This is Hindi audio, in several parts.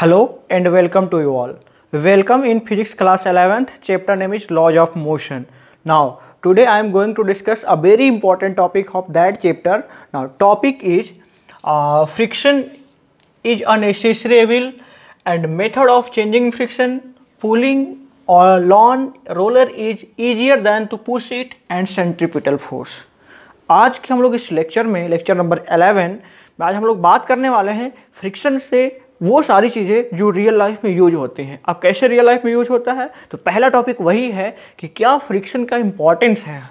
Hello and welcome to you all welcome in physics class eleventh chapter name is laws of motion now today I am going to discuss a very important topic of that chapter now topic is friction is unnecessary evil and method of changing friction pulling और lawn roller is easier than to push it and centripetal force आज के हम लोग इस लेक्चर में लेक्चर नंबर एलेवन में आज हम लोग बात करने वाले हैं फ्रिक्शन से वो सारी चीज़ें जो रियल लाइफ में यूज़ होती हैं। अब कैसे रियल लाइफ में यूज़ होता है? तो पहला टॉपिक वही है कि क्या फ्रिक्शन का इम्पॉर्टेंस है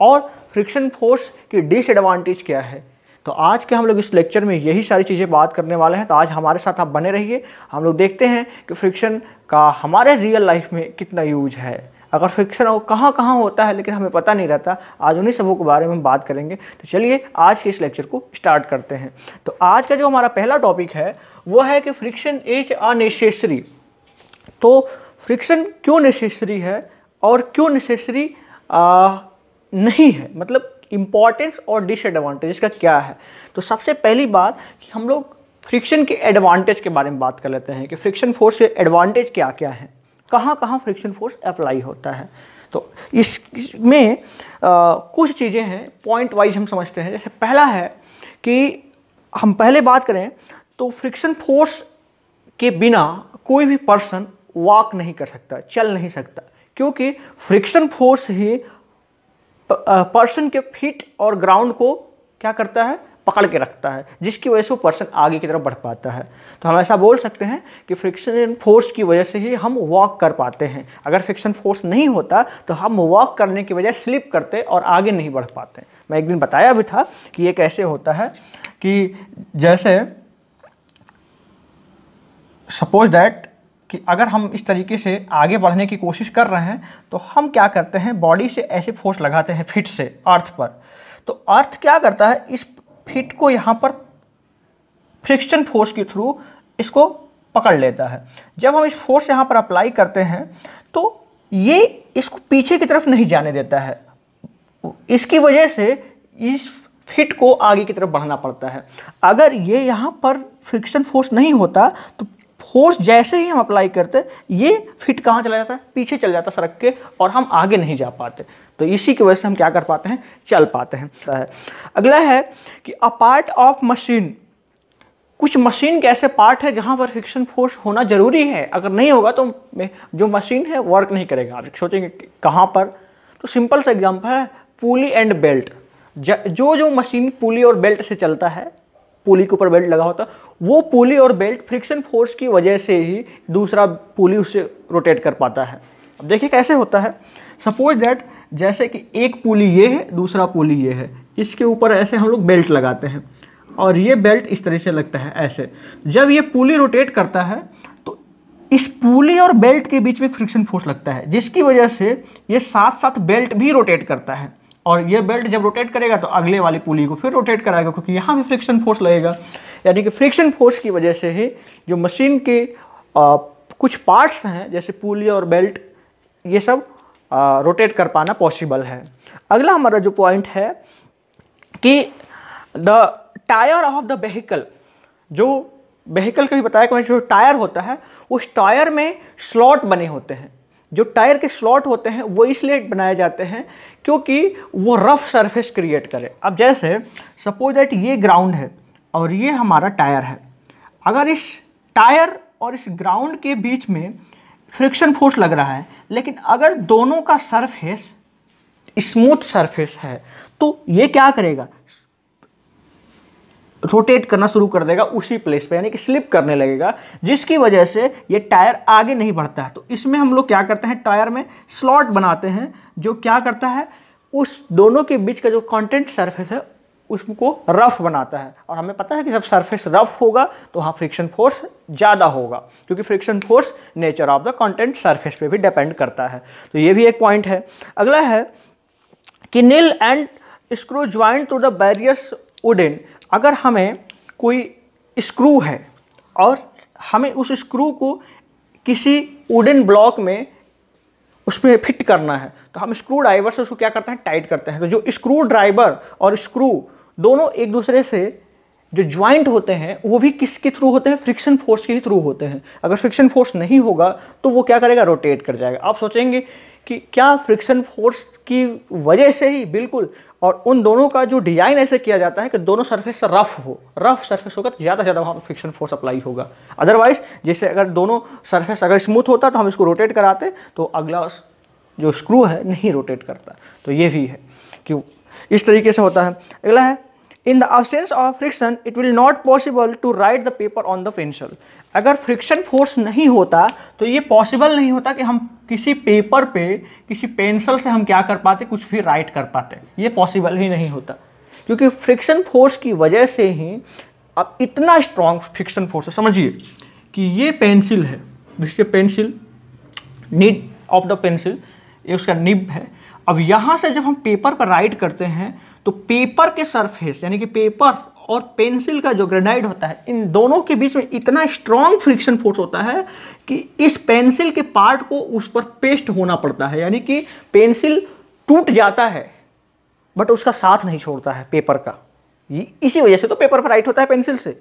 और फ्रिक्शन फोर्स की डिसएडवांटेज क्या है? तो आज के हम लोग इस लेक्चर में यही सारी चीज़ें बात करने वाले हैं। तो आज हमारे साथ आप बने रहिए। हम लोग देखते हैं कि फ्रिक्शन का हमारे रियल लाइफ में कितना यूज़ है। अगर फ्रिक्शन वो कहाँ कहाँ होता है, लेकिन हमें पता नहीं रहता, आज उन्हीं सबों के बारे में हम बात करेंगे। तो चलिए आज के इस लेक्चर को स्टार्ट करते हैं। तो आज का जो हमारा पहला टॉपिक है वो है कि फ्रिक्शन इज़ अनेसेसरी तो फ्रिक्शन क्यों नेसेसरी है और क्यों नेसेसरी नहीं है? मतलब इम्पॉर्टेंस और डिसएडवांटेज का क्या है? तो सबसे पहली बात कि हम लोग फ्रिक्शन के एडवांटेज के बारे में बात कर लेते हैं कि फ्रिक्शन फोर्स के एडवांटेज क्या क्या है? कहाँ कहाँ फ्रिक्शन फोर्स अप्लाई होता है? तो इसमें कुछ चीज़ें हैं पॉइंट वाइज हम समझते हैं। जैसे पहला है कि हम पहले बात करें तो फ्रिक्शन फोर्स के बिना कोई भी पर्सन वॉक नहीं कर सकता, चल नहीं सकता। क्योंकि फ्रिक्शन फोर्स ही पर्सन के फीट और ग्राउंड को क्या करता है? पकड़ के रखता है, जिसकी वजह से वो पर्सन आगे की तरफ़ बढ़ पाता है। तो हम ऐसा बोल सकते हैं कि फ्रिक्शन फोर्स की वजह से ही हम वॉक कर पाते हैं। अगर फ्रिक्शन फोर्स नहीं होता तो हम वॉक करने की वजह स्लिप करते और आगे नहीं बढ़ पाते। मैं एक दिन बताया भी था कि ये कैसे होता है कि जैसे सपोज़ दैट कि अगर हम इस तरीके से आगे बढ़ने की कोशिश कर रहे हैं तो हम क्या करते हैं बॉडी से ऐसे फोर्स लगाते हैं फिट से अर्थ पर। तो अर्थ क्या करता है, इस फिट को यहाँ पर फ्रिक्शन फोर्स के थ्रू इसको पकड़ लेता है। जब हम इस फोर्स यहाँ पर अप्लाई करते हैं तो ये इसको पीछे की तरफ़ नहीं जाने देता है। इसकी वजह से इस फिट को आगे की तरफ़ बढ़ना पड़ता है। अगर ये यहाँ पर फ्रिक्शन फोर्स नहीं होता तो फोर्स जैसे ही हम अप्लाई करते, ये फिट कहाँ चला जाता है? पीछे चल जाता है सड़क के और हम आगे नहीं जा पाते। तो इसी की वजह से हम क्या कर पाते हैं? चल पाते हैं। अगला है कि अ पार्ट ऑफ़ मशीन कुछ मशीन के ऐसे पार्ट है जहाँ पर फ्रिक्शन फोर्स होना ज़रूरी है। अगर नहीं होगा तो जो मशीन है वर्क नहीं करेगा। आप सोचेंगे कहाँ पर? तो सिंपल सा एग्ज़ाम्पल है पुली एंड बेल्ट जो जो मशीन पुली और बेल्ट से चलता है पुली के ऊपर बेल्ट लगा होता। वो पुली और बेल्ट फ्रिक्शन फोर्स की वजह से ही दूसरा पुली उससे रोटेट कर पाता है। अब देखिए कैसे होता है। सपोज़ दैट जैसे कि एक पुली ये है, दूसरा पुली ये है। इसके ऊपर ऐसे हम लोग बेल्ट लगाते हैं। और ये बेल्ट इस तरह से लगता है, ऐसे। जब ये पुली रोटेट करता है तो इस पुली और बेल्ट के बीच में फ्रिक्शन फोर्स लगता है, जिसकी वजह से ये साथ साथ बेल्ट भी रोटेट करता है। और ये बेल्ट जब रोटेट करेगा तो अगले वाली पुली को फिर रोटेट कराएगा क्योंकि यहाँ भी फ्रिक्शन फोर्स लगेगा। यानी कि फ्रिक्शन फोर्स की वजह से ही जो मशीन के आ, कुछ पार्ट्स हैं जैसे पुली और बेल्ट ये सब आ, रोटेट कर पाना पॉसिबल है। अगला हमारा जो पॉइंट है कि the tyre of the vehicle जो व्हीकल का भी बताया कि जो टायर होता है उस टायर में स्लॉट बने होते हैं। जो टायर के स्लॉट होते हैं, वो इसलिए बनाए जाते हैं क्योंकि वो रफ सरफेस क्रिएट करे। अब जैसे सपोज़ दैट ये ग्राउंड है और ये हमारा टायर है। अगर इस टायर और इस ग्राउंड के बीच में फ्रिक्शन फोर्स लग रहा है, लेकिन अगर दोनों का सरफेस स्मूथ सरफेस है तो ये क्या करेगा? रोटेट करना शुरू कर देगा उसी प्लेस पे, यानी कि स्लिप करने लगेगा, जिसकी वजह से ये टायर आगे नहीं बढ़ता है। तो इसमें हम लोग क्या करते हैं, टायर में स्लॉट बनाते हैं, जो क्या करता है, उस दोनों के बीच का जो कंटेंट सरफेस है, उसको रफ बनाता है। और हमें पता है कि जब सरफेस रफ होगा तो वहाँ फ्रिक्शन फोर्स ज़्यादा होगा, क्योंकि friction force nature of the content surface पे भी डिपेंड करता है। तो ये भी एक पॉइंट है। अगला है कि nail and screw joint to the barriers wooden अगर हमें कोई स्क्रू है और हमें उस स्क्रू को किसी वुडन ब्लॉक में उसमें फिट करना है तो हम स्क्रू ड्राइवर से उसको क्या करते हैं? टाइट करते हैं। तो जो स्क्रू ड्राइवर और स्क्रू दोनों एक दूसरे से जो ज्वाइंट होते हैं, वो भी किसके थ्रू होते हैं? फ्रिक्शन फोर्स के ही थ्रू होते हैं। अगर फ्रिक्शन फोर्स नहीं होगा तो वो क्या करेगा? रोटेट कर जाएगा। आप सोचेंगे कि क्या फ्रिक्शन फोर्स की वजह से ही बिल्कुल और उन दोनों का जो डिज़ाइन ऐसे किया जाता है कि दोनों सरफेस रफ हो। रफ सरफेस होगा तो ज़्यादा से ज़्यादा वहाँ पर फ्रिक्शन फोर्स अप्लाई होगा। अदरवाइज़ जैसे अगर दोनों सरफेस अगर स्मूथ होता तो हम इसको रोटेट कराते तो अगला जो स्क्रू है नहीं रोटेट करता। तो ये भी है कि इस तरीके से होता है। अगला है in the absence of friction it will not possible to write the paper on the pencil अगर फ्रिक्शन फोर्स नहीं होता तो ये पॉसिबल नहीं होता कि हम किसी पेपर पे, किसी पेंसिल से हम क्या कर पाते, कुछ भी राइट कर पाते। ये पॉसिबल ही नहीं होता। क्योंकि फ्रिक्शन फोर्स की वजह से ही अब इतना स्ट्रॉन्ग फ्रिक्शन फोर्स है समझिए कि ये पेंसिल है। जिसके pencil need of the pencil ये उसका निब है। अब यहाँ से जब हम पेपर पर राइट करते हैं तो पेपर के सरफेस यानी कि पेपर और पेंसिल का जो ग्रेनाइट होता है, इन दोनों के बीच में इतना स्ट्रॉन्ग फ्रिक्शन फोर्स होता है कि इस पेंसिल के पार्ट को उस पर पेस्ट होना पड़ता है। यानी कि पेंसिल टूट जाता है बट उसका साथ नहीं छोड़ता है पेपर का। इसी वजह से तो पेपर पर राइट होता है पेंसिल से।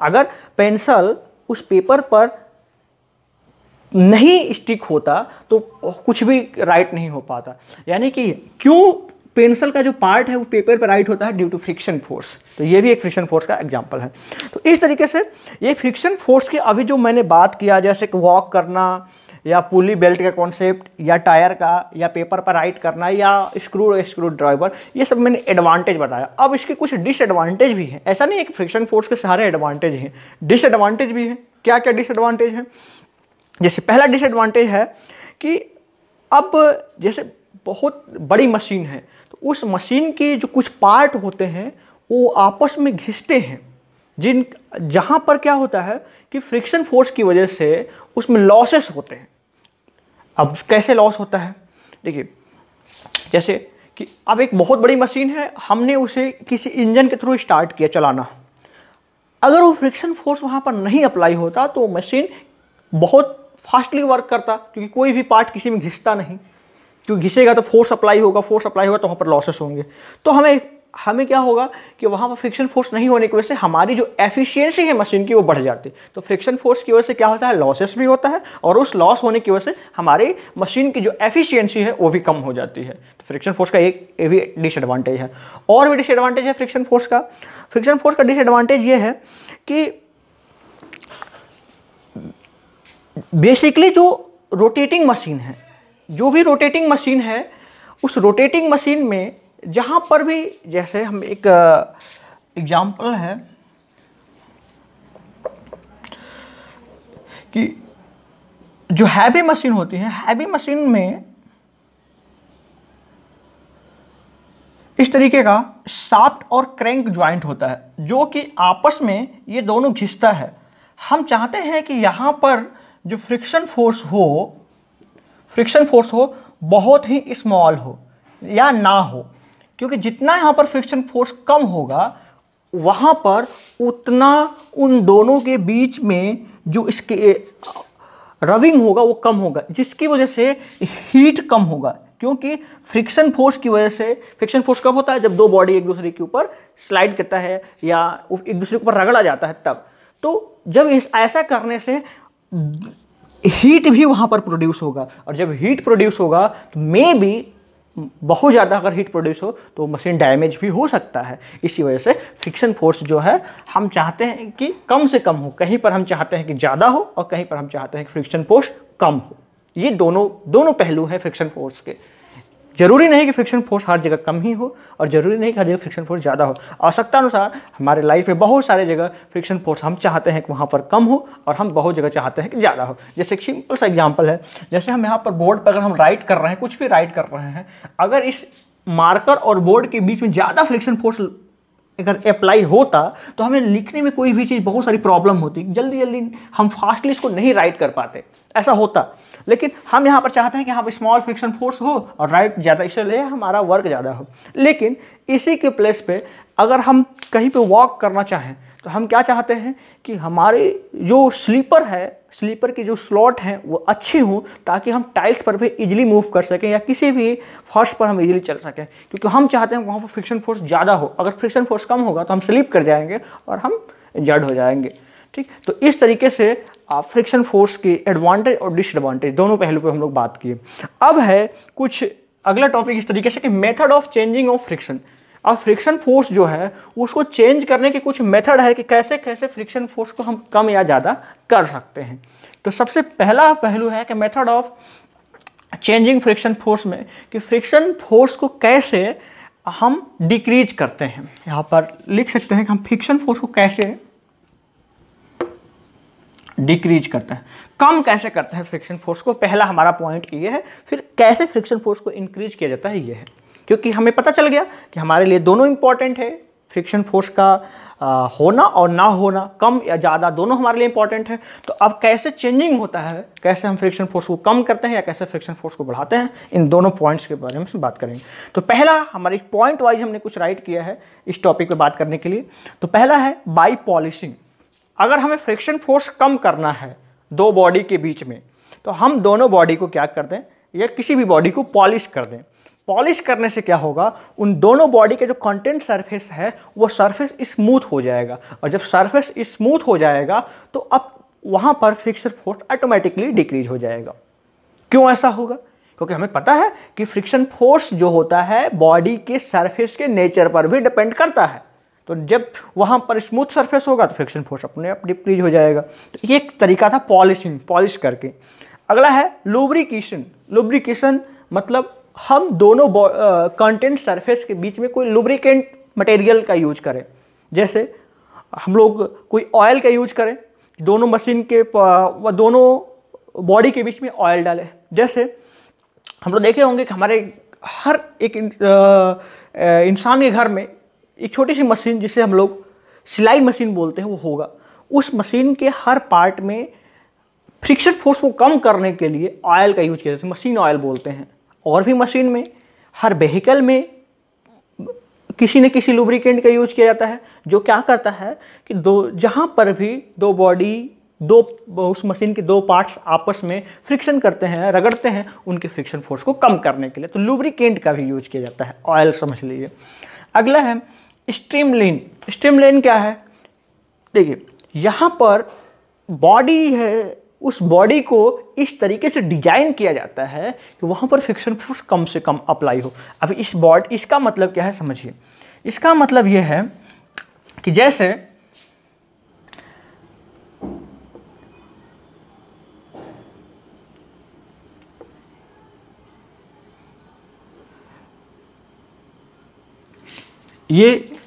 अगर पेंसिल उस पेपर पर नहीं स्टिक होता तो कुछ भी राइट नहीं हो पाता। यानी कि क्यों पेंसिल का जो पार्ट है वो पेपर पर राइट होता है ड्यू टू फ्रिक्शन फोर्स। तो ये भी एक फ्रिक्शन फोर्स का एग्जांपल है। तो इस तरीके से ये फ्रिक्शन फोर्स की अभी जो मैंने बात किया, जैसे कि वॉक करना या पुली बेल्ट का कॉन्सेप्ट या टायर का या पेपर पर राइट करना या स्क्रू स्क्रू ड्राइवर, ये सब मैंने एडवांटेज बताया। अब इसके कुछ डिसएडवांटेज भी हैं। ऐसा नहीं है कि फ्रिक्शन फोर्स के सारे एडवांटेज हैं। डिसएडवांटेज भी हैं। क्या क्या डिसएडवांटेज हैं? जैसे पहला डिसएडवांटेज है कि अब जैसे बहुत बड़ी मशीन है उस मशीन के जो कुछ पार्ट होते हैं, वो आपस में घिसते हैं। जिन, जहाँ पर क्या होता है कि फ्रिक्शन फोर्स की वजह से उसमें लॉसेस होते हैं। अब कैसे लॉस होता है? देखिए, जैसे कि अब एक बहुत बड़ी मशीन है, हमने उसे किसी इंजन के थ्रू स्टार्ट किया चलाना। अगर वो फ्रिक्शन फोर्स वहाँ पर नहीं अप्लाई होता तो मशीन बहुत फास्टली वर्क करता, क्योंकि कोई भी पार्ट किसी में घिसता नहीं। क्योंकि घिसेगा तो फोर्स अप्लाई होगा फोर्स अप्लाई होगा तो वहाँ पर लॉसेस होंगे। तो हमें हमें क्या होगा कि वहाँ पर फ्रिक्शन फोर्स नहीं होने की वजह से हमारी जो एफिशिएंसी है मशीन की वो बढ़ जाती। है तो फ्रिक्शन फोर्स की वजह से क्या होता है? लॉसेस भी होता है और उस लॉस होने की वजह से हमारी मशीन की जो एफिशिएंसी है वो भी कम हो जाती है। तो फ्रिक्शन फोर्स का एक, ये भी डिसएडवांटेज है। और भी डिसएडवांटेज है फ्रिक्शन फोर्स का। फ्रिक्शन फोर्स का डिसएडवांटेज ये है कि बेसिकली जो रोटेटिंग मशीन है जो भी रोटेटिंग मशीन है, उस रोटेटिंग मशीन में जहाँ पर भी, जैसे हम एक एग्ज़ाम्पल है कि जो हैवी मशीन होती है हैवी मशीन में इस तरीके का साफ्ट और क्रैंक ज्वाइंट होता है, जो कि आपस में ये दोनों घिसता है। हम चाहते हैं कि यहाँ पर जो फ्रिक्शन फोर्स हो फ्रिक्शन फोर्स हो, बहुत ही स्मॉल हो, या ना हो। क्योंकि जितना यहाँ पर फ्रिक्शन फोर्स कम होगा, वहाँ पर उतना उन दोनों के बीच में जो इसके रविंग होगा, वो कम होगा, जिसकी वजह से हीट कम होगा। क्योंकि फ्रिक्शन फोर्स की वजह से फ्रिक्शन फोर्स कब होता है? जब दो बॉडी एक दूसरे के ऊपर स्लाइड करता है, या एक दूसरे के ऊपर रगड़ा जाता है, तब। तो जब इस, ऐसा करने से हीट भी वहाँ पर प्रोड्यूस होगा। और जब हीट प्रोड्यूस होगा तो मे भी बहुत ज़्यादा अगर हीट प्रोड्यूस हो तो मशीन डैमेज भी हो सकता है। इसी वजह से फ्रिक्शन फोर्स जो है, हम चाहते हैं कि कम से कम हो। कहीं पर हम चाहते हैं कि ज़्यादा हो, और कहीं पर हम चाहते हैं कि फ्रिक्शन फोर्स कम हो। ये दोनों दोनों पहलू हैं फ्रिक्शन फोर्स के। ज़रूरी नहीं कि फ्रिक्शन फोर्स हर जगह कम ही हो और ज़रूरी नहीं कि हर जगह फ्रिक्शन फोर्स ज़्यादा हो। आवश्यकता अनुसार हमारे लाइफ में बहुत सारे जगह फ्रिक्शन फोर्स हम चाहते हैं कि वहाँ पर कम हो और हम बहुत जगह चाहते हैं कि ज़्यादा हो। जैसे एक सिंपल सा एग्ज़ाम्पल है। जैसे हम यहाँ पर बोर्ड पर अगर हम राइट कर रहे हैं, कुछ भी राइट कर रहे हैं, अगर इस मार्कर और बोर्ड के बीच में ज़्यादा फ्रिक्शन फोर्स अगर अप्लाई होता तो हमें लिखने में कोई भी चीज़ बहुत सारी प्रॉब्लम होती। जल्दी जल्दी हम फास्टली इसको नहीं राइट कर पाते। ऐसा होता। लेकिन हम यहाँ पर चाहते हैं कि पर स्मॉल फ्रिक्शन फोर्स हो और राइट ज़्यादा इसलिए हमारा वर्क ज़्यादा हो। लेकिन इसी के प्लेस पे अगर हम कहीं पे वॉक करना चाहें तो हम क्या चाहते हैं कि हमारे जो स्लीपर है स्लीपर की जो स्लॉट हैं, वो अच्छी हों, ताकि हम टाइल्स पर भी इजीली मूव कर सकें या किसी भी फर्श पर हम इजीली चल सकें। क्योंकि हम चाहते हैं वहाँ पर फ्रिक्शन फोर्स ज़्यादा हो। अगर फ्रिक्शन फोर्स कम होगा तो हम स्लीप कर जाएँगे और हम इंजर्ड हो जाएँगे। ठीक? तो इस तरीके से फ्रिक्शन फोर्स की एडवांटेज और डिसएडवांटेज दोनों पहलू पे हम लोग बात किए। अब है कुछ अगला टॉपिक इस तरीके से कि method of changing of friction अब फ्रिक्शन फोर्स जो है, उसको चेंज करने के कुछ मेथड है कि कैसे कैसे फ्रिक्शन फोर्स को हम कम या ज़्यादा कर सकते हैं। तो सबसे पहला पहलू है कि method of changing friction force में कि फ्रिक्शन फोर्स को कैसे हम डिक्रीज करते हैं। यहाँ पर लिख सकते हैं कि हम फ्रिक्शन फोर्स को कैसे डिक्रीज करते हैं। कम कैसे करते हैं फ्रिक्शन फोर्स को? पहला हमारा पॉइंट ये है। फिर कैसे फ्रिक्शन फोर्स को इंक्रीज किया जाता है ये है। क्योंकि हमें पता चल गया कि हमारे लिए दोनों इंपॉर्टेंट है। फ्रिक्शन फोर्स का आ, होना और ना होना कम या ज़्यादा दोनों हमारे लिए इंपॉर्टेंट है। तो अब कैसे चेंजिंग होता है? कैसे हम फ्रिक्शन फोर्स को कम करते हैं या कैसे फ्रिक्शन फोर्स को बढ़ाते हैं? इन दोनों पॉइंट्स के बारे में बात करेंगे। तो पहला हमारी पॉइंट वाइज हमने कुछ राइट किया है इस टॉपिक पर बात करने के लिए। तो पहला है बाई पॉलिशिंग अगर हमें फ्रिक्शन फोर्स कम करना है दो बॉडी के बीच में तो हम दोनों बॉडी को क्या कर दें? या किसी भी बॉडी को पॉलिश कर दें। पॉलिश करने से क्या होगा? उन दोनों बॉडी के जो कंटेंट सरफेस है, वो सरफेस स्मूथ हो जाएगा। और जब सरफेस स्मूथ हो जाएगा तो अब वहाँ पर फ्रिक्शन फोर्स ऑटोमेटिकली डिक्रीज हो जाएगा। क्यों ऐसा होगा? क्योंकि हमें पता है कि फ्रिक्शन फोर्स जो होता है बॉडी के सरफेस के नेचर पर भी डिपेंड करता है। तो जब वहाँ पर स्मूथ सरफेस होगा तो फ्रिक्शन फोर्स अपने आप डिक्रीज हो जाएगा। तो ये एक तरीका था पॉलिशिंग पॉलिश करके। अगला है लुब्रिकेशन लुब्रिकेशन मतलब हम दोनों कंटेंट सरफेस के बीच में कोई लुब्रिकेंट मटेरियल का यूज़ करें। जैसे हम लोग कोई ऑयल का यूज़ करें, दोनों मशीन के व दोनों बॉडी के बीच में ऑयल डालें। जैसे हम लोग देखे होंगे कि हमारे हर एक इंसान के घर में एक छोटी सी मशीन जिसे हम लोग सिलाई मशीन बोलते हैं, वो होगा। उस मशीन के हर पार्ट में फ्रिक्शन फोर्स को कम करने के लिए ऑयल का यूज़ किया जाता है, मशीन ऑयल बोलते हैं। और भी मशीन में, हर व्हीकल में किसी न किसी लुब्रिकेंट का यूज़ किया जाता है, जो क्या करता है कि दो, जहाँ पर भी दो बॉडी दो, उस मशीन के दो पार्ट्स आपस में फ्रिक्शन करते हैं, रगड़ते हैं, उनके फ्रिक्शन फोर्स को कम करने के लिए। तो लुब्रिकेंट का भी यूज़ किया जाता है ऑयल समझ लीजिए। अगला है स्ट्रीमलिन स्ट्रीमलिन क्या है? देखिए, यहाँ पर बॉडी है, उस बॉडी को इस तरीके से डिज़ाइन किया जाता है कि वहाँ पर फ्रिक्शन फोर्स कम से कम अप्लाई हो। अब इस बॉडी, इसका मतलब क्या है, समझिए। इसका मतलब ये है कि जैसे ये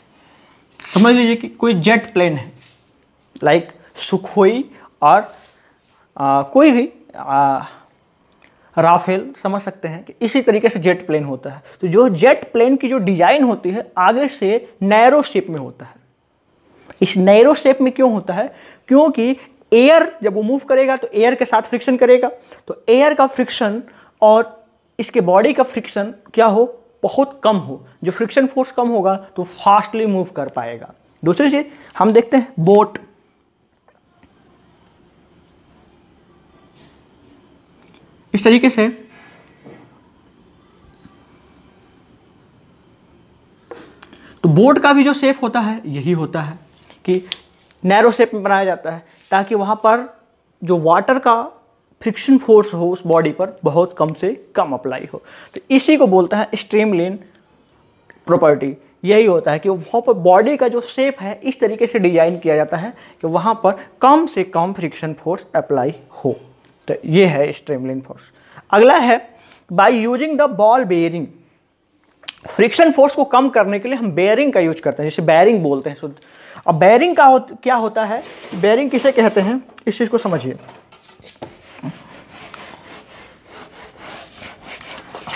समझ लीजिए कि कोई जेट प्लेन है लाइक सुखोई और आ, कोई भी आ, राफेल समझ सकते हैं कि इसी तरीके से जेट प्लेन होता है। तो जो जेट प्लेन की जो डिज़ाइन होती है आगे से नैरो शेप में होता है। इस नैरो शेप में क्यों होता है? क्योंकि एयर जब वो मूव करेगा तो एयर के साथ फ्रिक्शन करेगा। तो एयर का फ्रिक्शन और इसके बॉडी का फ्रिक्शन क्या हो? बहुत कम हो, जो फ्रिक्शन फोर्स कम होगा तो फास्टली मूव कर पाएगा। दूसरी चीज़, हम देखते हैं बोट इस तरीके से तो बोर्ड का भी जो शेप होता है, यही होता है कि नैरो शेप में बनाया जाता है, ताकि वहाँ पर जो वाटर का फ्रिक्शन फोर्स हो उस बॉडी पर बहुत कम से कम अप्लाई हो। तो इसी को बोलता है स्ट्रीम लेन प्रॉपर्टी यही होता है कि वहाँ पर बॉडी का जो शेप है इस तरीके से डिज़ाइन किया जाता है कि वहाँ पर कम से कम फ्रिक्शन फोर्स अप्लाई हो। तो ये है स्ट्रीमलिन फोर्स अगला है by using the ball bearing friction force को कम करने के लिए हम बेयरिंग का यूज़ करते हैं जैसे बैरिंग बोलते हैं। शुद्ध अब बैरिंग का हो, क्या होता है? बैरिंग किसे कहते हैं? इस चीज़ को समझिए।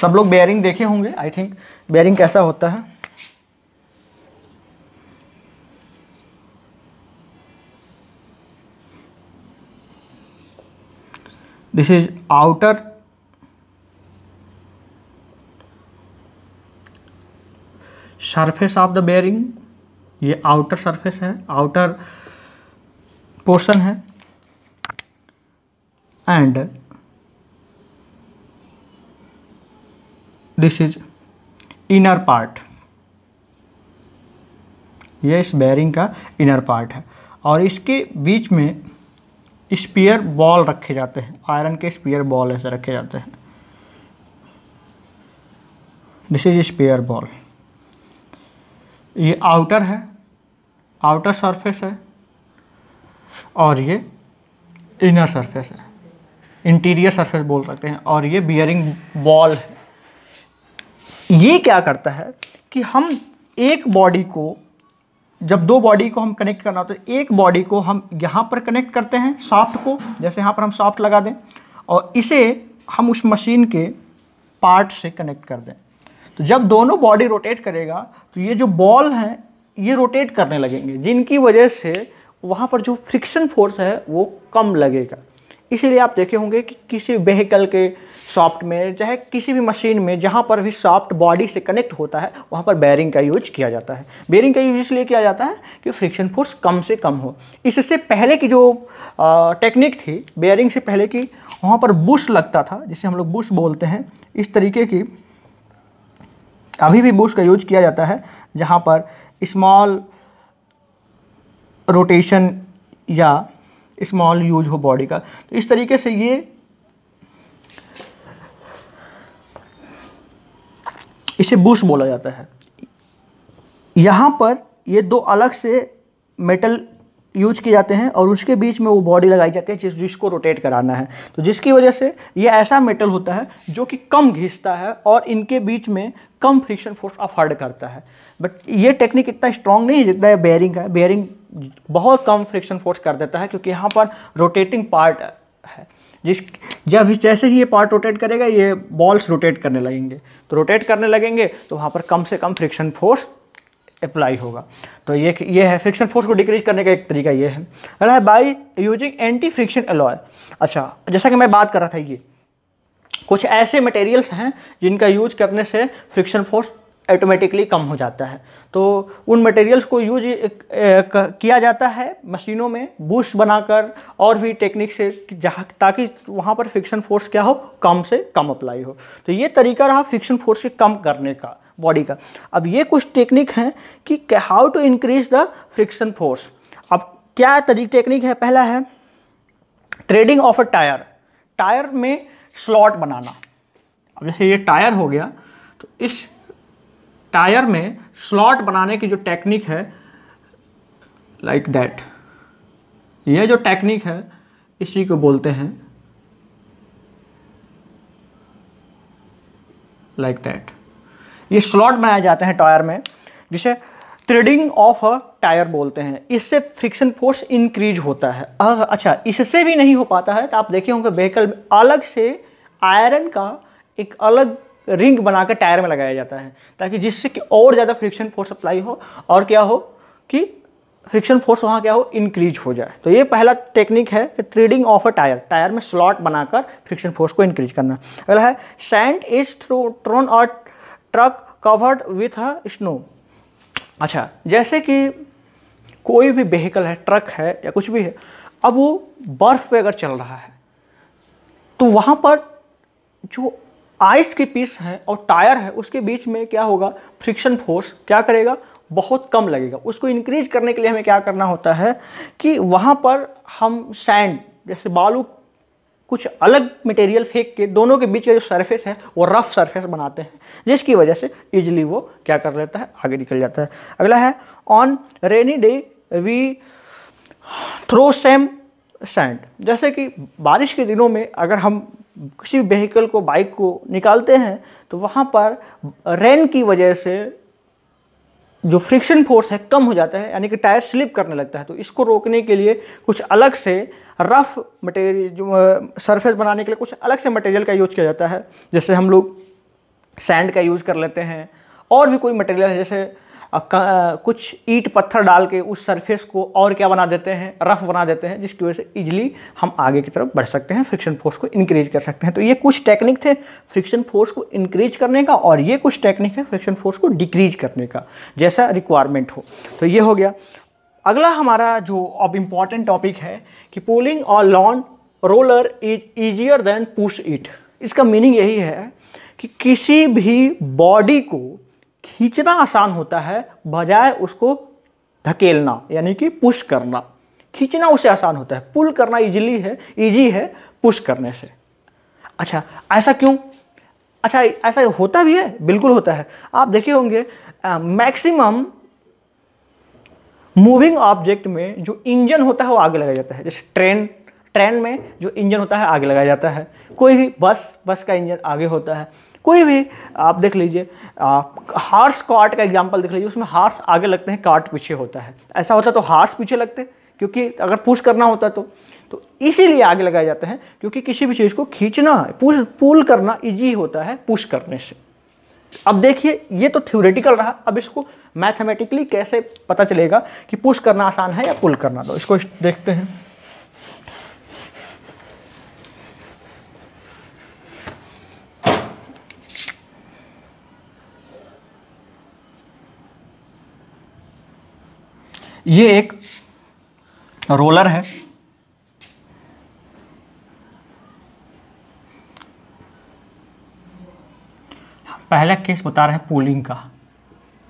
सब लोग बेयरिंग देखे होंगे आई थिंक बेयरिंग कैसा होता है? This is outer surface of the bearing ये आउटर सरफेस है आउटर पोर्शन है. And this is inner part. ये इस बेरिंग का इनर पार्ट है। और इसके बीच में स्पीयर बॉल रखे जाते हैं। आयरन के स्पीयर बॉल ऐसे रखे जाते हैं। दिस इज़ स्पेयर बॉल ये आउटर है। आउटर सरफेस है। और ये इनर सरफेस है। इंटीरियर सरफेस बोल सकते हैं। और ये बियरिंग बॉल है। ये क्या करता है कि हम एक बॉडी को, जब दो बॉडी को हम कनेक्ट करना होता है, एक बॉडी को हम यहाँ पर कनेक्ट करते हैं सॉफ्ट को, जैसे यहाँ पर हम सॉफ्ट लगा दें, और इसे हम उस मशीन के पार्ट से कनेक्ट कर दें। तो जब दोनों बॉडी रोटेट करेगा तो ये जो बॉल हैं, ये रोटेट करने लगेंगे, जिनकी वजह से वहाँ पर जो फ्रिक्शन फोर्स है, वो कम लगेगा। इसीलिए आप देखे होंगे कि किसी व्हीकल के सॉफ्ट में, चाहे किसी भी मशीन में, जहाँ पर भी सॉफ्ट बॉडी से कनेक्ट होता है, वहाँ पर बैरिंग का यूज़ किया जाता है। बेरिंग का यूज़ इसलिए किया जाता है कि फ्रिक्शन फोर्स कम से कम हो। इससे पहले की जो टेक्निक थी बेयरिंग से पहले की, वहाँ पर बुश लगता था, जिसे हम लोग बुश बोलते हैं। इस तरीके की अभी भी बुश का यूज़ किया जाता है, जहाँ पर स्मॉल रोटेशन या स्मॉल यूज़ हो बॉडी का। तो इस तरीके से ये इसे बुश बोला जाता है। यहाँ पर ये दो अलग से मेटल यूज़ किए जाते हैं और उसके बीच में वो बॉडी लगाई जाती है जिस जिसको रोटेट कराना है। तो जिसकी वजह से ये ऐसा मेटल होता है जो कि कम घिसता है और इनके बीच में कम फ्रिक्शन फोर्स अफोर्ड करता है। बट ये टेक्निक इतना स्ट्रॉन्ग नहीं है जितना बेयरिंग है। बेयरिंग बहुत कम फ्रिक्शन फोर्स कर देता है क्योंकि यहाँ पर रोटेटिंग पार्ट है। जिस जब जैसे ही ये पार्ट रोटेट करेगा, ये बॉल्स रोटेट करने लगेंगे। तो रोटेट करने लगेंगे तो वहाँ पर कम से कम फ्रिक्शन फोर्स अप्लाई होगा। तो ये ये है फ्रिक्शन फोर्स को डिक्रीज करने का एक तरीका ये है। अगला है by using anti friction alloy अच्छा जैसा कि मैं बात कर रहा था ये, कुछ ऐसे मटेरियल्स हैं जिनका यूज़ करने से फ्रिक्शन फोर्स ऑटोमेटिकली कम हो जाता है। तो उन मटेरियल्स को यूज़ किया जाता है मशीनों में बूस्ट बनाकर और भी टेक्निक से जहाँ, ताकि वहाँ पर फ्रिक्शन फोर्स क्या हो, कम से कम अप्लाई हो। तो ये तरीका रहा फ्रिक्शन फोर्स के कम करने का बॉडी का। अब ये कुछ टेक्निक हैं कि how to increase the friction force अब क्या तरीक टेक्निक है, पहला है treading of a tyre tyre में स्लॉट बनाना। अब जैसे ये टायर हो गया तो इस टायर में स्लॉट बनाने की जो टेक्निक है लाइक दैट ये जो टेक्निक है, इसी को बोलते हैं लाइक like दैट ये स्लॉट बनाए जाते हैं टायर में, जिसे थ्रेडिंग ऑफ़ अ टायर बोलते हैं। इससे फ्रिक्शन फोर्स इंक्रीज होता है। अच्छा इससे भी नहीं हो पाता है तो आप देखे होंगे व्हीकल अलग से आयरन का एक अलग रिंग बनाकर टायर में लगाया जाता है, ताकि जिससे कि और ज़्यादा फ्रिक्शन फोर्स अप्लाई हो, और क्या हो कि फ्रिक्शन फोर्स वहाँ क्या हो इंक्रीज हो जाए। तो ये पहला टेक्निक है कि treading of a tyre tyre में स्लॉट बनाकर फ्रिक्शन फोर्स को इंक्रीज करना। अगला है सैंड इज़ थ्रो ट्रोन और truck covered with a snow अच्छा जैसे कि कोई भी व्हीकल है ट्रक है या कुछ भी है, अब वो बर्फ़ पे अगर चल रहा है तो वहाँ पर जो आइस के पीस है और टायर है, उसके बीच में क्या होगा? फ्रिक्शन फोर्स क्या करेगा? बहुत कम लगेगा। उसको इंक्रीज करने के लिए हमें क्या करना होता है कि वहाँ पर हम सैंड जैसे बालू, कुछ अलग मटेरियल फेंक के दोनों के बीच का जो सरफेस है, वो रफ सरफेस बनाते हैं, जिसकी वजह से इजिली वो क्या कर लेता है? आगे निकल जाता है। अगला है on rainy day we throw same sand जैसे कि बारिश के दिनों में अगर हम किसी व्हीकल को बाइक को निकालते हैं तो वहाँ पर रेन की वजह से जो फ्रिक्शन फोर्स है कम हो जाता है, यानी कि टायर स्लिप करने लगता है। तो इसको रोकने के लिए कुछ अलग से रफ मटेरियल जो सरफेस बनाने के लिए कुछ अलग से मटेरियल का यूज़ किया जाता है। जैसे हम लोग सैंड का यूज़ कर लेते हैं, और भी कोई मटेरियल है, जैसे कुछ ईट पत्थर डाल के उस सरफेस को और क्या बना देते हैं? रफ बना देते हैं, जिसकी वजह से इजीली हम आगे की तरफ़ बढ़ सकते हैं फ्रिक्शन फोर्स को इंक्रीज कर सकते हैं। तो ये कुछ टेक्निक थे फ्रिक्शन फोर्स को इंक्रीज करने का और ये कुछ टेक्निक है फ्रिक्शन फोर्स को डिक्रीज करने का, जैसा रिक्वायरमेंट हो। तो ये हो गया। अगला हमारा जो अब इंपॉर्टेंट टॉपिक है कि पोलिंग और lawn roller is easier than push it इसका मीनिंग यही है कि किसी भी बॉडी को खींचना आसान होता है, बजाय उसको धकेलना, यानी कि पुश करना। खींचना उसे आसान होता है। पुल करना इजीली है इजी है पुश करने से। अच्छा ऐसा क्यों? अच्छा ऐसा होता भी है, बिल्कुल होता है। आप देखे होंगे मैक्सिमम मूविंग ऑब्जेक्ट में जो इंजन होता है, वो आगे लगाया जाता है। जैसे ट्रेन ट्रेन में जो इंजन होता है, आगे लगाया जाता है। कोई भी बस बस का इंजन आगे होता है। कोई भी, आप देख लीजिए हार्स कार्ट का एग्जांपल देख लीजिए, उसमें हार्स आगे लगते हैं कार्ट पीछे होता है। ऐसा होता तो हार्स पीछे लगते क्योंकि अगर पुश करना होता तो तो इसीलिए आगे लगाए जाते हैं, क्योंकि किसी भी चीज़ को खींचना, पुश, पुल करना इजी होता है पुश करने से। अब देखिए, ये तो थ्योरेटिकल रहा, अब इसको मैथमेटिकली कैसे पता चलेगा कि पुश करना आसान है या पुल करना तो इसको देखते हैं। ये एक रोलर है। पहला केस बता रहे हैं पुलिंग का।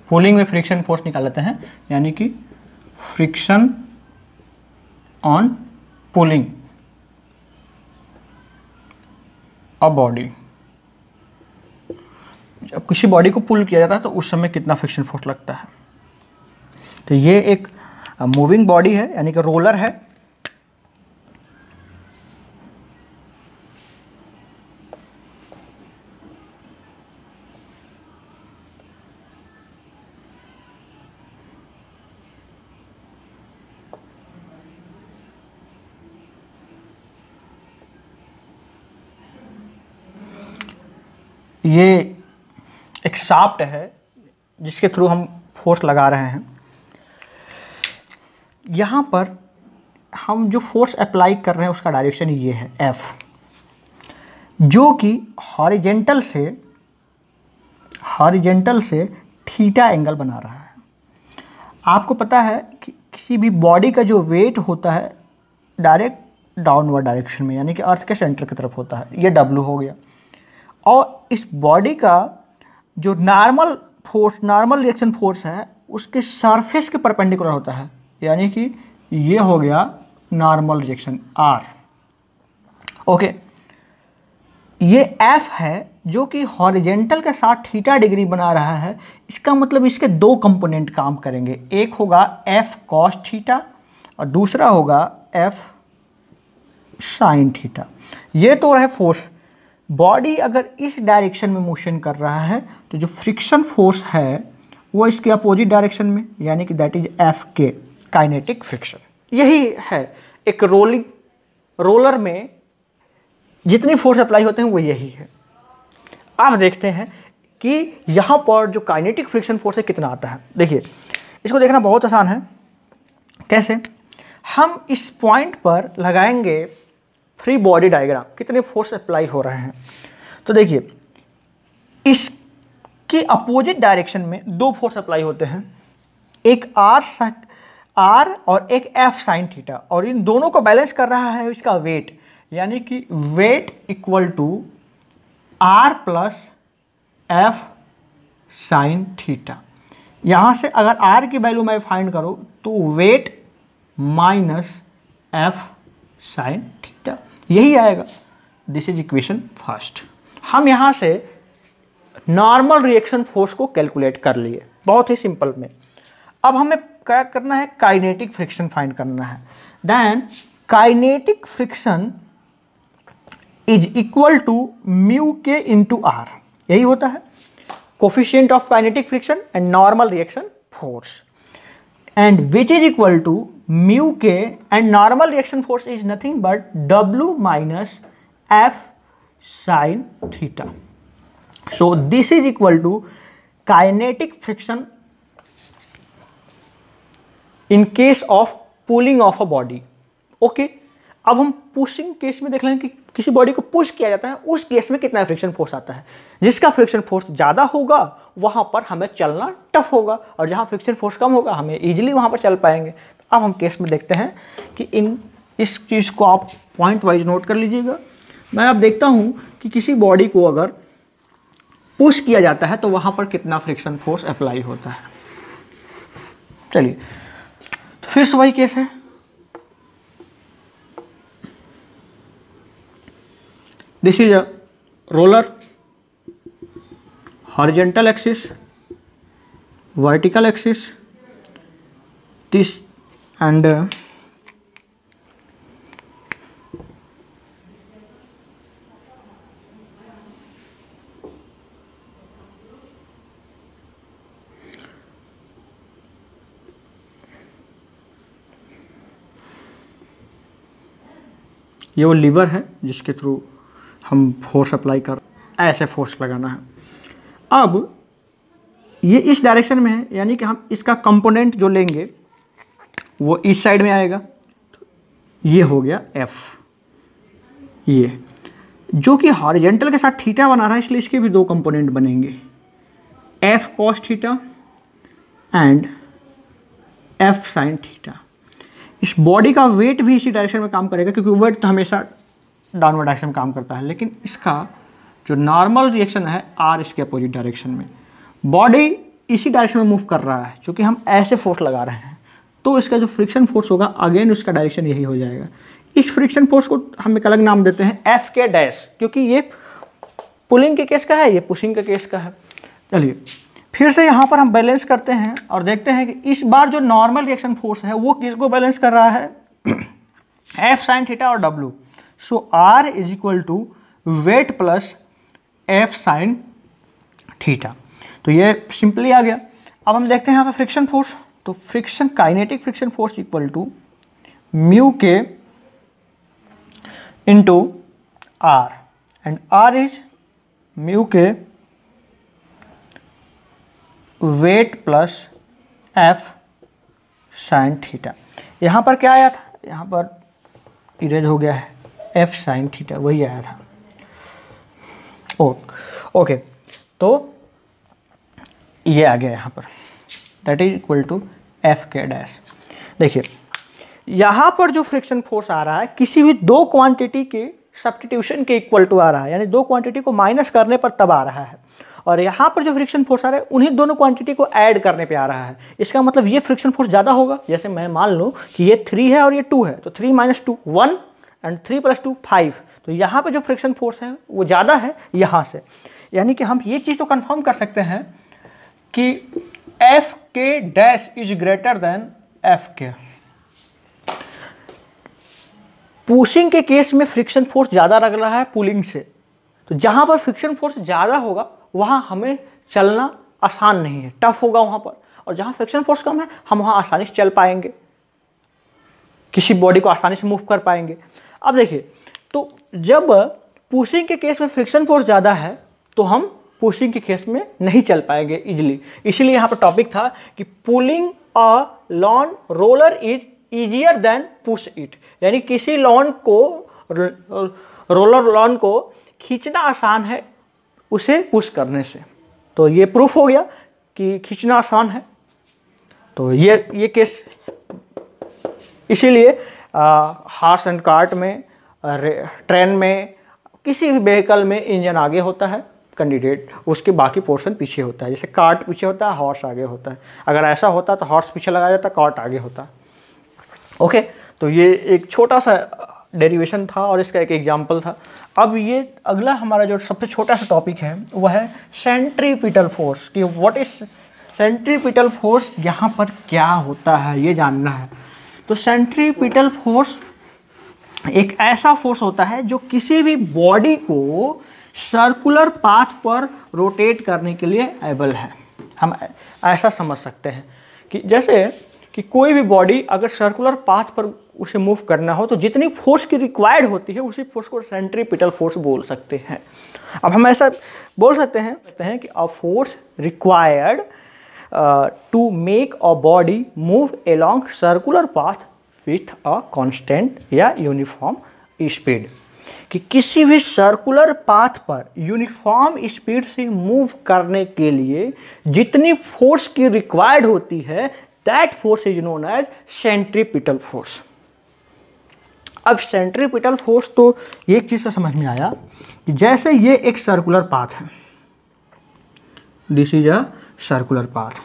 पुलिंग में फ्रिक्शन फोर्स निकाल लेते हैं, यानी कि friction on pulling. A body. जब किसी बॉडी को पुल किया जाता है तो उस समय कितना फ्रिक्शन फोर्स लगता है। तो ये एक मूविंग बॉडी है, यानी कि रोलर है। ये एक शाफ्ट है, जिसके थ्रू हम फोर्स लगा रहे हैं। यहाँ पर हम जो फोर्स अप्लाई कर रहे हैं, उसका डायरेक्शन ये है एफ़ जो कि हॉरिजेंटल से हॉरिजेंटल से थीटा एंगल बना रहा है। आपको पता है कि किसी भी बॉडी का जो वेट होता है डायरेक्ट डाउनवर्ड डायरेक्शन में, यानी कि अर्थ के सेंटर की तरफ़ होता है, ये डब्लू हो गया। और इस बॉडी का जो normal force normal reaction force है, उसके सरफेस के परपेंडिकुलर होता है। यानी कि ये हो गया नॉर्मल रिजेक्शन आर ओके ये एफ़ है जो कि हॉरिजेंटल के साथ थीटा डिग्री बना रहा है। इसका मतलब इसके दो कंपोनेंट काम करेंगे। एक होगा एफ़ कॉस थीटा और दूसरा होगा एफ़ साइन थीटा ये तो रहे फोर्स बॉडी अगर इस डायरेक्शन में मोशन कर रहा है तो जो फ्रिक्शन फोर्स है, वो इसके अपोजिट डायरेक्शन में, यानी कि that is F K. Kinetic friction यही है। एक रोलिंग रोलर में जितनी फोर्स अप्लाई होते हैं, वो यही है। आप देखते हैं कि यहाँ पर जो काइनेटिक फ्रिक्शन फोर्स है, कितना आता है। देखिए, इसको देखना बहुत आसान है। कैसे? हम इस पॉइंट पर लगाएँगे फ्री बॉडी डायग्राम कितने फोर्स अप्लाई हो रहे हैं। तो देखिए, इसके अपोजिट डायरेक्शन में दो फोर्स अप्लाई होते हैं। एक आर आर और एक एफ़ साइन थीटा और इन दोनों को बैलेंस कर रहा है इसका वेट यानी कि weight equal to R plus F sine theta यहाँ से अगर आर की वैल्यू मैं फाइंड करूँ तो weight minus F sine theta यही आएगा। दिस इज़ इक्वेशन फ़र्स्ट हम यहाँ से नॉर्मल रिएक्शन फोर्स को कैलकुलेट कर लिए। बहुत ही सिंपल में। अब हमें क्या करना है? काइनेटिक फ्रिक्शन फाइंड करना है। Then kinetic friction is equal to mu K into R यही होता है। Coefficient of kinetic friction and normal reaction force and which is equal to mu K and normal reaction force is nothing but W minus F sine theta so this is equal to kinetic friction in case of pulling of a body. Okay? अब हम पुशिंग केस में देख लें कि किसी बॉडी को पुश किया जाता है, उस केस में कितना फ्रिक्शन फोर्स आता है। जिसका फ्रिक्शन फोर्स ज़्यादा होगा, वहाँ पर हमें चलना टफ होगा, और जहाँ फ्रिक्शन फोर्स कम होगा, हमें ईजिली वहाँ पर चल पाएँगे। अब हम केस में देखते हैं कि इन, इस चीज़ को आप पॉइंट वाइज नोट कर लीजिएगा। मैं अब देखता हूँ कि किसी बॉडी को अगर पुश किया जाता है तो वहाँ पर कितना फ्रिक्शन फोर्स अप्लाई होता है। चलिए। फिर से वही केस है। This is a roller horizontal axis vertical axis this and ये वो लीवर है जिसके थ्रू हम फोर्स अप्लाई कर ऐसे फोर्स लगाना है। अब ये इस डायरेक्शन में है, यानी कि हम इसका कंपोनेंट जो लेंगे, वो इस साइड में आएगा। ये हो गया एफ़ ये। जो कि हॉरिजेंटल के साथ थीटा बना रहा है, इसलिए इसके भी दो कंपोनेंट बनेंगे। F cos theta and F sine theta इस बॉडी का वेट भी इसी डायरेक्शन में काम करेगा, क्योंकि वेट तो हमेशा डाउनवर्ड डायरेक्शन में काम करता है। लेकिन इसका जो नॉर्मल रिएक्शन है आर इसके अपोजिट डायरेक्शन में। बॉडी इसी डायरेक्शन में मूव कर रहा है क्योंकि हम ऐसे फोर्स लगा रहे हैं। तो इसका जो फ्रिक्शन फोर्स होगा अगेन उसका डायरेक्शन यही हो जाएगा। इस फ्रिक्शन फोर्स को हम एक अलग नाम देते हैं एफ़ के डैश क्योंकि ये पुलिंग के केस का है, ये पुशिंग के केस का है। चलिए फिर से यहाँ पर हम बैलेंस करते हैं और देखते हैं कि इस बार जो नॉर्मल रिएक्शन फोर्स है, वो किसको बैलेंस कर रहा है? एफ़ साइन थीटा और W so R is equal to weight plus F sine theta तो ये सिंपली आ गया। अब हम देखते हैं यहाँ पर फ्रिक्शन फोर्स तो friction kinetic friction force equal to mu K into R and R is mu K weight plus F sine theta. यहाँ पर क्या आया था? यहाँ पर इरेज हो गया है। एफ़ साइन थीटा, वही आया था। ओ ओके तो ये आ गया यहाँ पर। That is equal to F K dash देखिए, यहाँ पर जो फ्रिक्शन फोर्स आ रहा है, किसी भी दो क्वांटिटी के सब्सटीट्यूशन के इक्वल टू आ रहा है। यानी दो क्वांटिटी को माइनस करने पर तब आ रहा है। और यहाँ पर जो फ्रिक्शन फोर्स आ रहा है, उन्हीं दोनों क्वांटिटी को ऐड करने पे आ रहा है। इसका मतलब ये फ्रिक्शन फोर्स ज़्यादा होगा। जैसे मैं मान लूँ कि ये थ्री है और ये टू है तो three minus two one and three plus two five तो यहाँ पे जो फ्रिक्शन फोर्स है, वो ज़्यादा है यहाँ से। यानी कि हम ये चीज़ तो कंफर्म कर सकते हैं कि F K dash is greater than F K pushing के केस में फ्रिक्शन फोर्स ज़्यादा लग रहा है पुलिंग से। तो जहाँ पर फ्रिक्शन फोर्स ज़्यादा होगा वहाँ हमें चलना आसान नहीं है। टफ होगा वहाँ पर। और जहाँ फ्रिक्शन फोर्स कम है, हम वहाँ आसानी से चल पाएँगे। किसी बॉडी को आसानी से मूव कर पाएँगे। अब देखिए तो जब पुशिंग के केस में फ्रिक्शन फोर्स ज़्यादा है तो हम पुशिंग के केस में नहीं चल पाएँगे इजिली इसीलिए यहाँ पर टॉपिक था कि pulling a lawn roller is easier than push it यानी किसी लॉन को रोलर लॉन को खींचना आसान है उसे पुश करने से। तो ये प्रूफ हो गया कि खींचना आसान है। तो ये ये केस इसीलिए हार्स एंड कार्ट में ट्रेन में, किसी भी व्हीकल में इंजन आगे होता है कैंडिडेट उसके बाकी पोर्शन पीछे होता है। जैसे कार्ट पीछे होता है हॉर्स आगे होता है। अगर ऐसा होता तो हॉर्स पीछे लगाया जाता कार्ट आगे होता। ओके तो ये एक छोटा सा डेरिवेशन था और इसका एक एग्ज़ाम्पल था। अब ये अगला हमारा जो सबसे छोटा सा टॉपिक है, वह है सेंट्रीपिटल फोर्स कि व्हाट इज़ सेंट्रीपिटल फोर्स यहाँ पर क्या होता है, ये जानना है। तो सेंट्रीपिटल फोर्स एक ऐसा फोर्स होता है जो किसी भी बॉडी को सर्कुलर पाथ पर रोटेट करने के लिए एबल है। हम ऐसा समझ सकते हैं कि जैसे कि कोई भी बॉडी अगर सर्कुलर पाथ पर उसे मूव करना हो तो जितनी फोर्स की रिक्वायर्ड होती है, उसी फोर्स को सेंट्रीपिटल फोर्स बोल सकते हैं। अब हम ऐसा बोल सकते हैं सकते हैं कि a force required to make a body move along circular path with a constant या यूनिफॉर्म स्पीड कि किसी भी सर्कुलर पाथ पर यूनिफॉर्म स्पीड से मूव करने के लिए जितनी फोर्स की रिक्वायर्ड होती है that force is known as centripetal force अब सेंट्रीपिटल फोर्स तो एक चीज़ से समझ में आया कि जैसे ये एक सर्कुलर पाथ है this is a circular path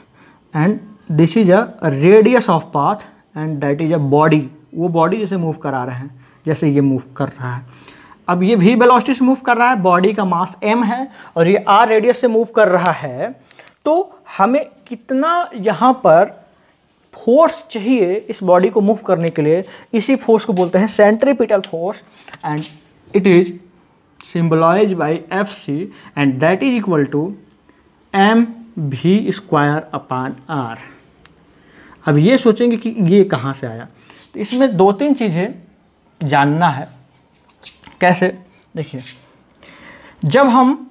and this is a radius of path and that is a body वो बॉडी जैसे मूव करा रहे हैं, जैसे ये मूव कर रहा है। अब ये भी वेलोसिटी से मूव कर रहा है बॉडी का मास एम है और ये r रेडियस से मूव कर रहा है तो हमें कितना यहाँ पर फोर्स चाहिए इस बॉडी को मूव करने के लिए, इसी फोर्स को बोलते हैं centripetal force and it is symbolise by F C and that is equal to M V square upon R अब ये सोचेंगे कि ये कहाँ से आया। तो इसमें दो तीन चीज़ें जानना है। कैसे? देखिए, जब हम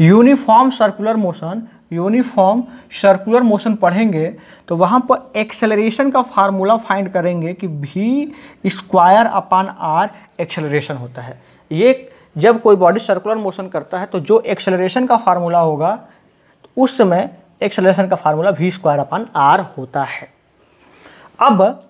uniform circular motion uniform circular motion पढ़ेंगे तो वहाँ पर एक्सेलरेशन का फार्मूला फाइंड करेंगे कि v square upon R acceleration होता है। ये जब कोई बॉडी सर्कुलर मोशन करता है तो जो एक्सेलरेशन का फार्मूला होगा तो उस समय एक्सेलरेशन का formula v square upon R होता है। अब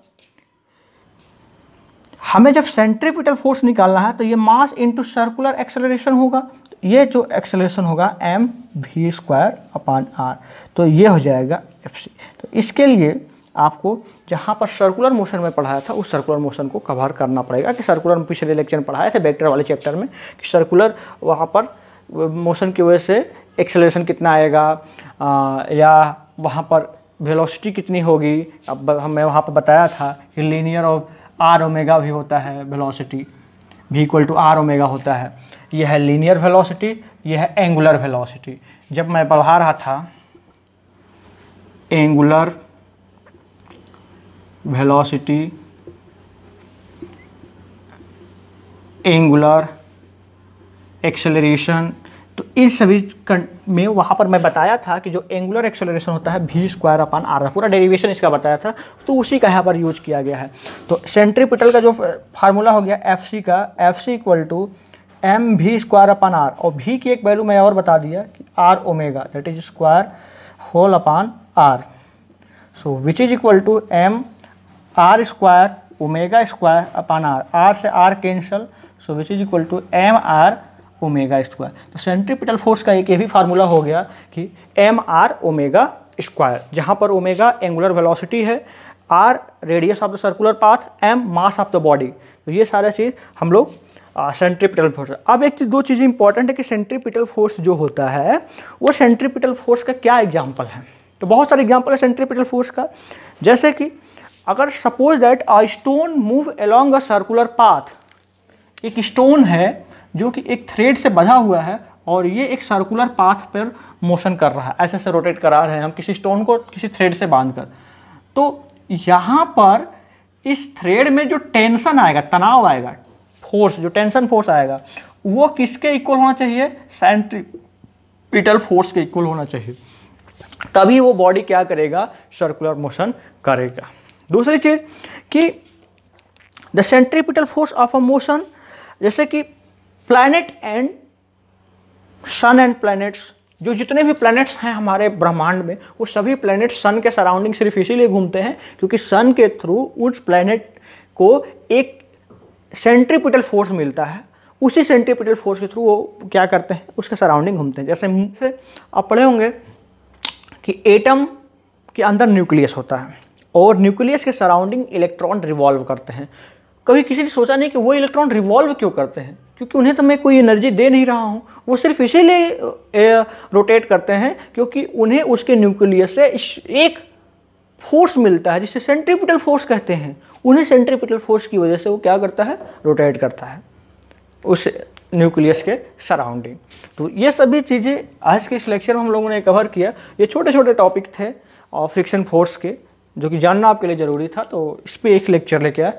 हमें जब सेंट्रीपिटल फोर्स निकालना है तो ये मास इनटू सर्कुलर एक्सेलरेशन होगा। ये जो एक्सेलरेशन होगा M V square upon R तो ये हो जाएगा एफ़ सी तो इसके लिए आपको जहाँ पर सर्कुलर मोशन में पढ़ाया था उस सर्कुलर मोशन को कवर करना पड़ेगा कि सर्कुलर पिछले लेक्चर में पढ़ाए थे वेक्टर वाले चैप्टर में कि सर्कुलर वहाँ पर मोशन की वजह से एक्सेलरेशन कितना आएगा आ, या वहाँ पर वेलोसिटी कितनी होगी। अब हमें वहाँ पर बताया था कि लीनियर ऑफ़ आर ओमेगा भी होता है वेलोसिटी भी इक्वल टू आर ओमेगा होता है। यह है लीनियर वेलोसिटी यह है एंगुलर वेलोसिटी जब मैं पढ़ा रहा था एंगुलर वेलोसिटी एंगुलर एक्सेलरेशन तो इन सभी में वहाँ पर मैं बताया था कि जो एंगुलर एक्सेलरेशन होता है भी स्क्वायर अपान आर पूरा डेरिवेशन इसका बताया था तो उसी का यहाँ पर यूज़ किया गया है। तो सेंट्रीपिटल का जो फार्मूला हो गया एफ़ सी का F C equal to M V square upon R और भी की एक वैल्यू मैं और बता दिया कि R omega that is square whole upon R so which is equal to M R square omega square upon R R से R cancel so which is equal to M R omega square तो सेंट्रीपिटल फोर्स का एक ये भी फार्मूला हो गया कि एम आर ओमेगा स्क्वायर जहाँ पर ओमेगा एंगुलर वेलोसिटी है R radius of the circular path M mass of the body तो ये सारा चीज़ हम लोग सेंट्रीपिटल फोर्स अब एक चीज़, दो चीज़ें इंपॉर्टेंट है कि सेंट्रीपिटल फोर्स जो होता है, वो सेंट्रीपिटल फोर्स का क्या एग्ज़ाम्पल है? तो बहुत सारे एग्ज़ाम्पल है सेंट्रीपिटल फोर्स का। जैसे कि, अगर suppose that a stone move along a circular path एक स्टोन है जो कि एक थ्रेड से बधा हुआ है और ये एक सर्कुलर पाथ पर मोशन कर रहा है। ऐसे ऐसे रोटेट करा रहे हैं हम किसी स्टोन को किसी थ्रेड से बाँध कर तो यहाँ पर इस थ्रेड में जो टेंशन आएगा, तनाव आएगा फोर्स जो टेंशन फोर्स आएगा, वो किसके इक्वल होना चाहिए? सेंट्रीपिटल फोर्स के इक्वल होना चाहिए। तभी वो बॉडी क्या करेगा? सर्कुलर मोशन करेगा। दूसरी चीज़, कि the centripetal force of a motion जैसे कि planet and sun and planets जो जितने भी प्लैनेट्स हैं हमारे ब्रह्मांड में, वो सभी प्लैनेट सन के सराउंडिंग सिर्फ़ इसीलिए घूमते हैं, क्योंकि सन के थ्रू उस प्लैनेट को एक सेंट्रीपिटल फोर्स मिलता है, उसी सेंट्रीपिटल फोर्स के थ्रू वो क्या करते हैं? उसके सराउंडिंग घूमते हैं। जैसे से आप पढ़े होंगे कि एटम के अंदर न्यूक्लियस होता है और न्यूक्लियस के सराउंडिंग इलेक्ट्रॉन रिवॉल्व करते हैं। कभी किसी ने सोचा नहीं कि वो इलेक्ट्रॉन रिवॉल्व क्यों करते हैं? क्योंकि उन्हें तो मैं कोई एनर्जी दे नहीं रहा हूँ। वो सिर्फ़ इसीलिए रोटेट करते हैं क्योंकि उन्हें उसके न्यूक्लियस से एक फोर्स मिलता है, जिसे सेंट्रीपिटल फोर्स कहते हैं। उन्हें सेंट्रीपिटल फोर्स की वजह से वो क्या करता है? रोटेट करता है उस न्यूक्लियस के सराउंडिंग तो ये सभी चीज़ें आज के इस लेक्चर में हम लोगों ने कवर किया। ये छोटे छोटे टॉपिक थे और फ्रिक्शन फोर्स के, जो कि जानना आपके लिए ज़रूरी था तो इस पर एक लेक्चर लेके आए।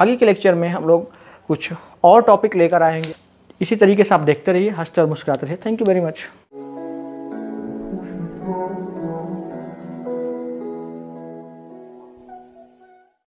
आगे के लेक्चर में हम लोग कुछ और टॉपिक लेकर आएँगे। इसी तरीके से आप देखते रहिए, हँसते और मुस्कुराते रहिए। Thank you very much